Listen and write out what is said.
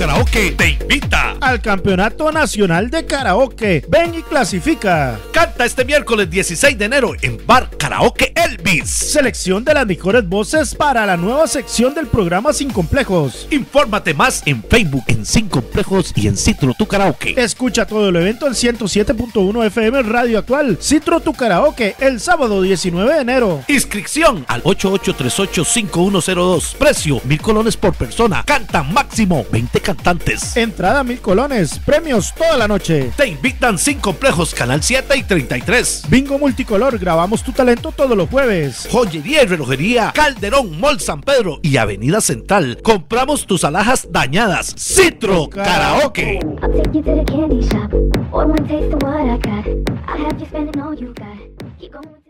Karaoke te invita al Campeonato Nacional de Karaoke. Ven y clasifica. Canta este miércoles 16 de enero en Bar Karaoke Elvis. Selección de las mejores voces para la nueva sección del programa Sin Complejos. Infórmate más en Facebook en Sin Complejos y en Citro Tu Karaoke. Escucha todo el evento en 107.1 FM Radio Actual. Citro Tu Karaoke el sábado 19 de enero. Inscripción al 8838-5102. Precio mil colones por persona. Cantan máximo 20 cantantes. Entrada mil colones. Premios toda la noche. Te invitan Sin Complejos, Canal 7 y 33. Bingo multicolor. Grabamos tu talento todos los jueves. Joyería y relojería. Calderón, Mall San Pedro y Avenida Central. Compramos tus alhajas dañadas. Citro Karaoke. I'll